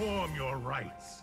perform your rites.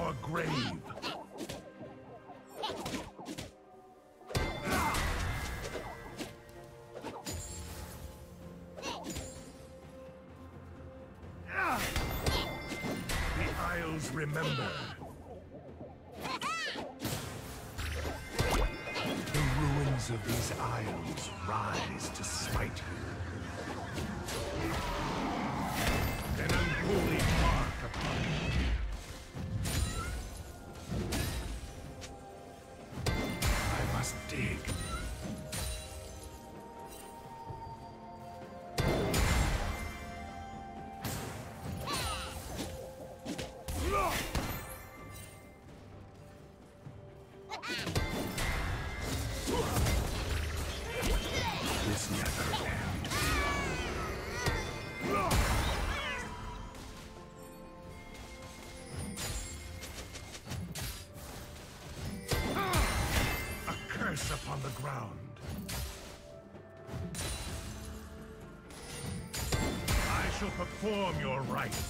More grave? Upon the ground. I shall perform your rites.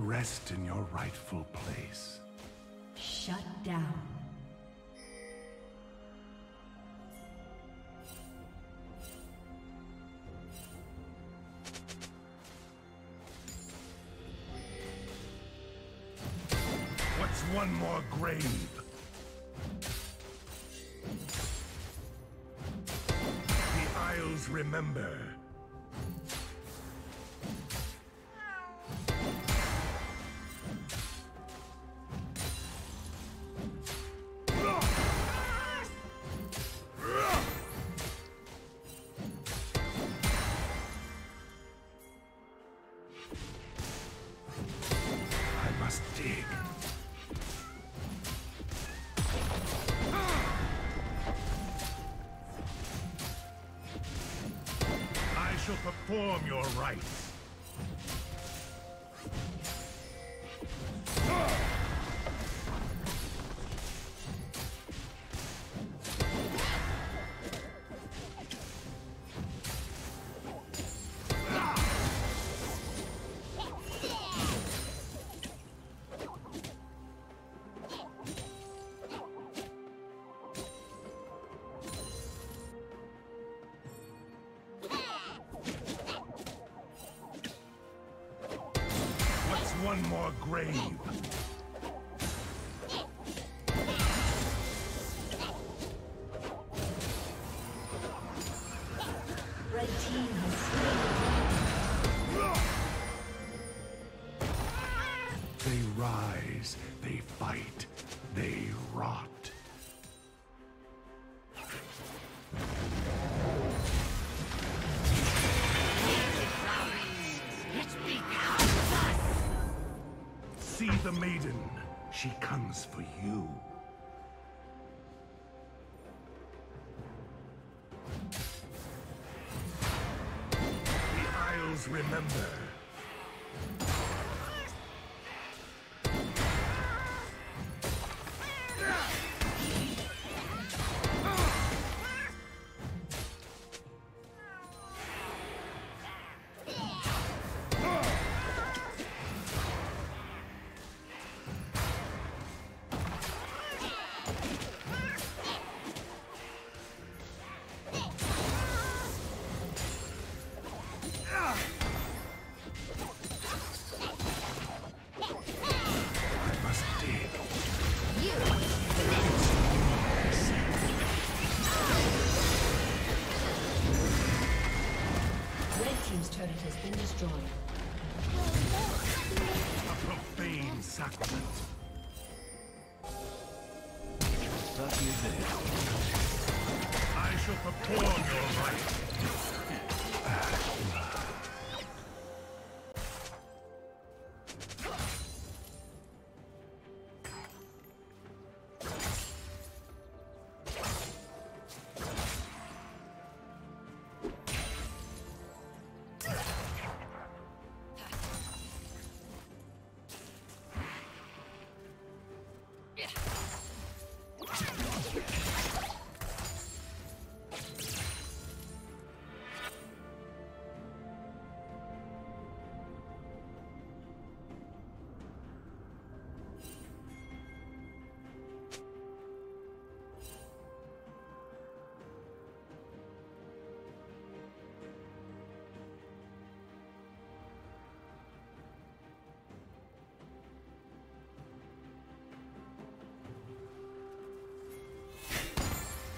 Rest in your rightful place. Shut down. What's one more grave? The Isles remember. Must dig. I shall perform your rites. Rise, they fight, they rot. See the maiden. She comes for you.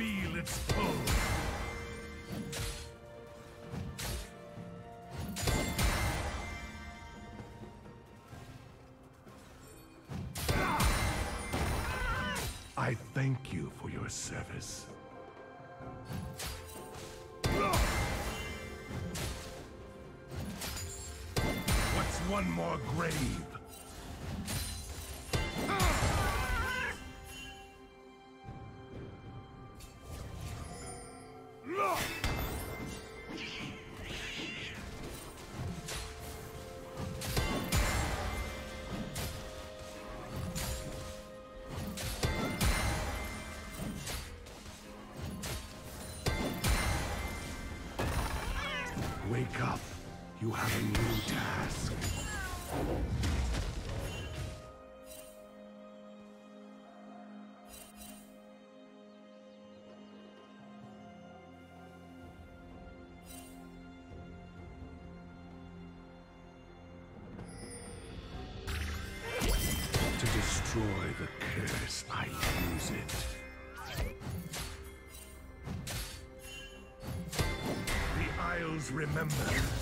Feel its pull. I thank you for your service. What's one more grave? Remember.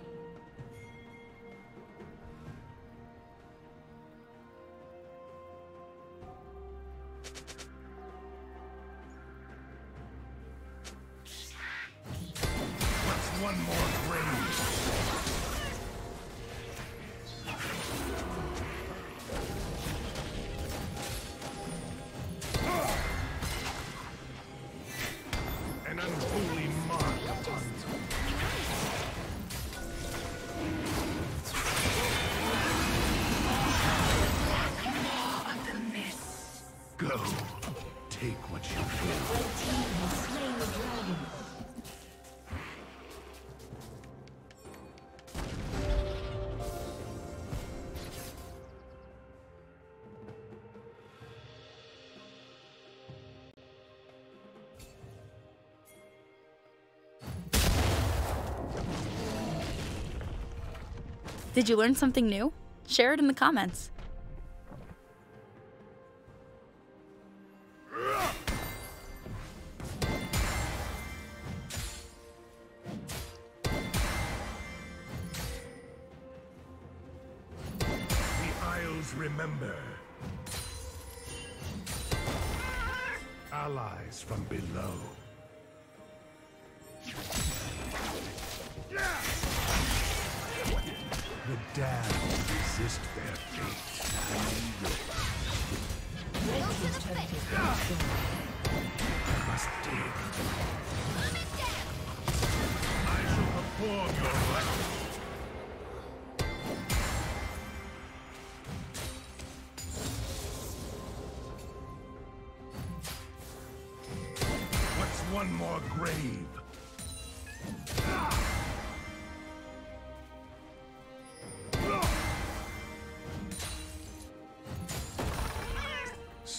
Did you learn something new? Share it in the comments. The Isles remember. Allies from below. Resist their fate. I must dig. I shall perform your.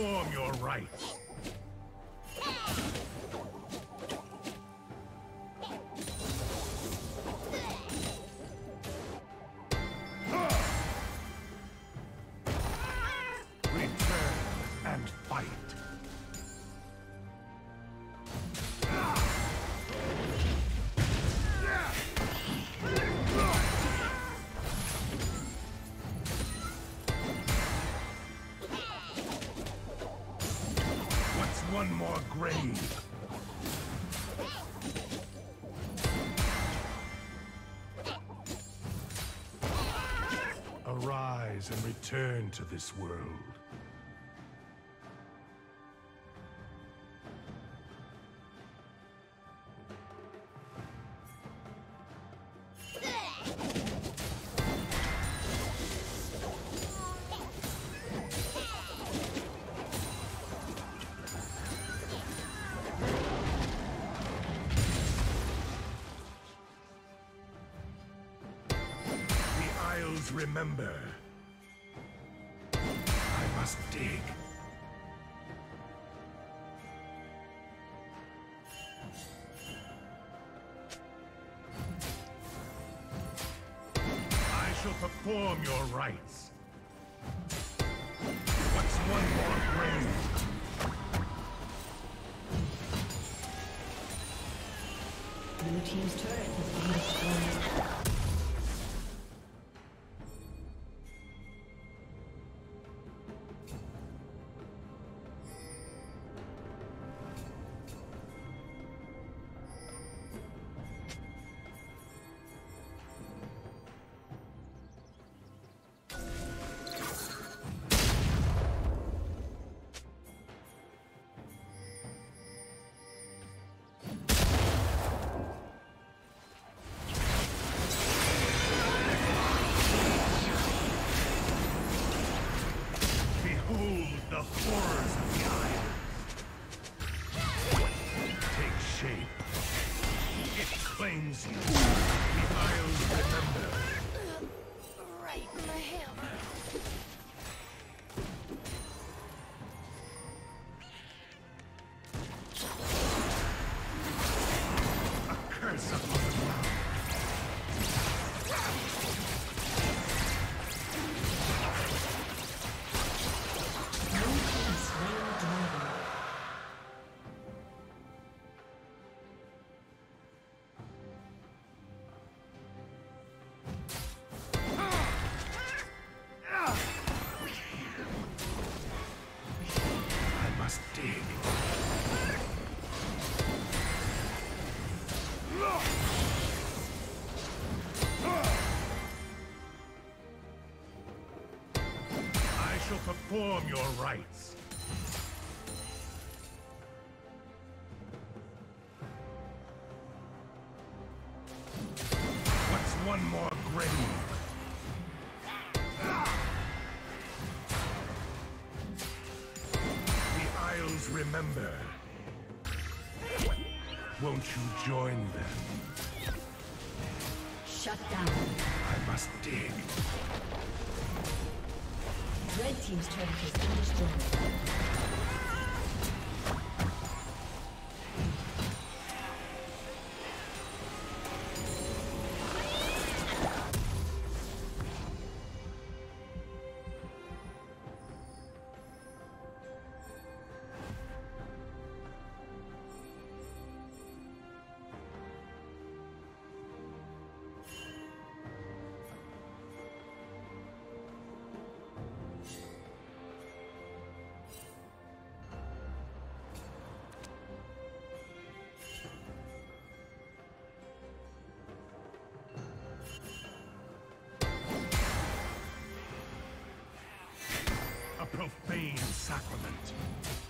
Perform your rites. And return to this world. One more grave? Blue Team's turret has been destroyed. shape. It claims you. The Isles remember. perform your rites. sacrament.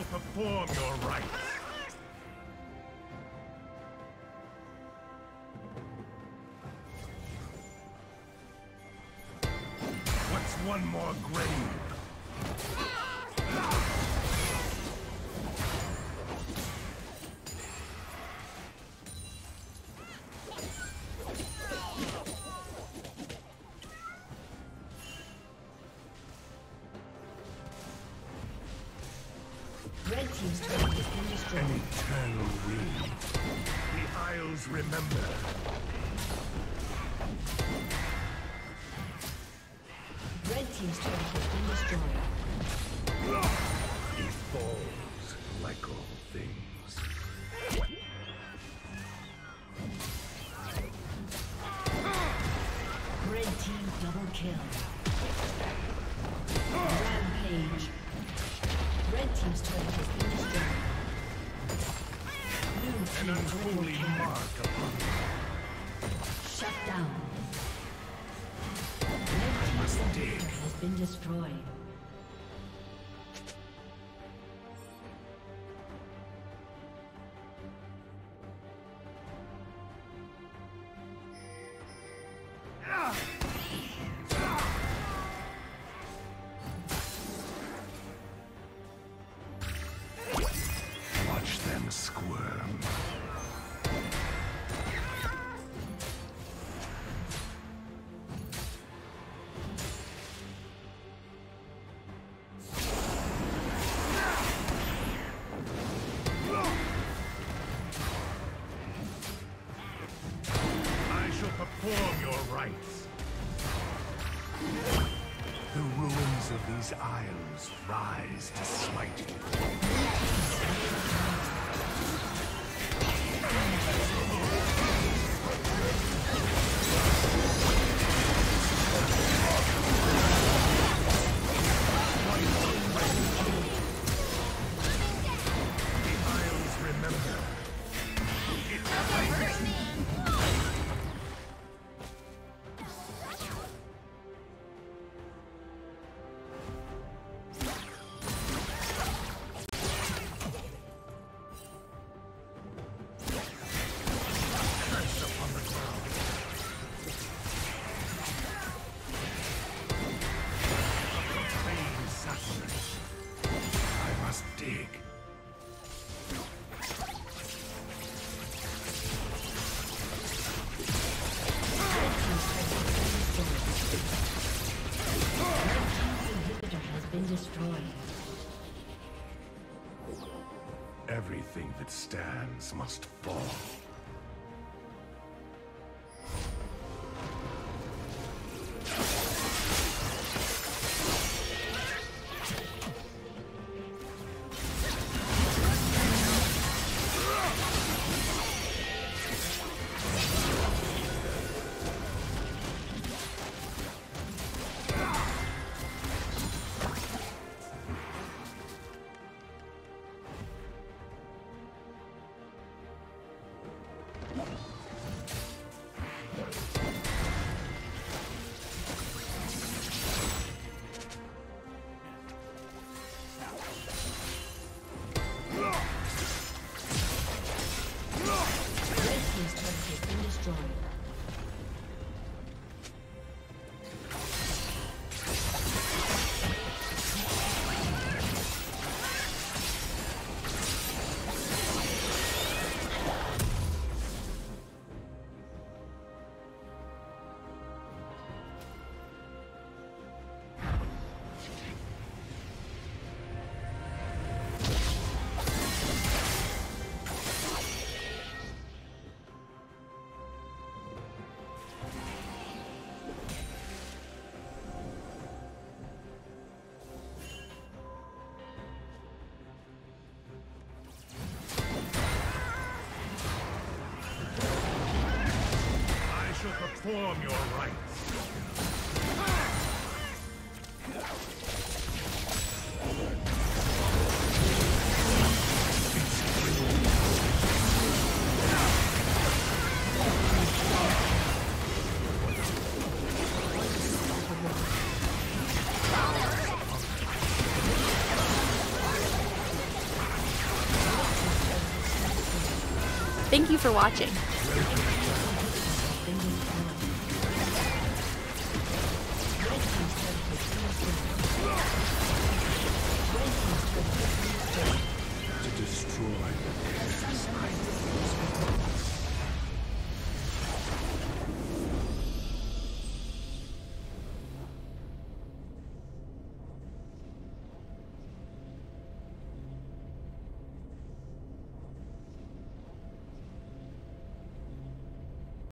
to perform your rites. What's one more grave? Red Team's turret has been destroyed. An eternal will. The Isles remember. Red Team's turret has been destroyed. He falls like all things. Red Team double kill. destroyed. must fall. perform your rites. Thank you for watching.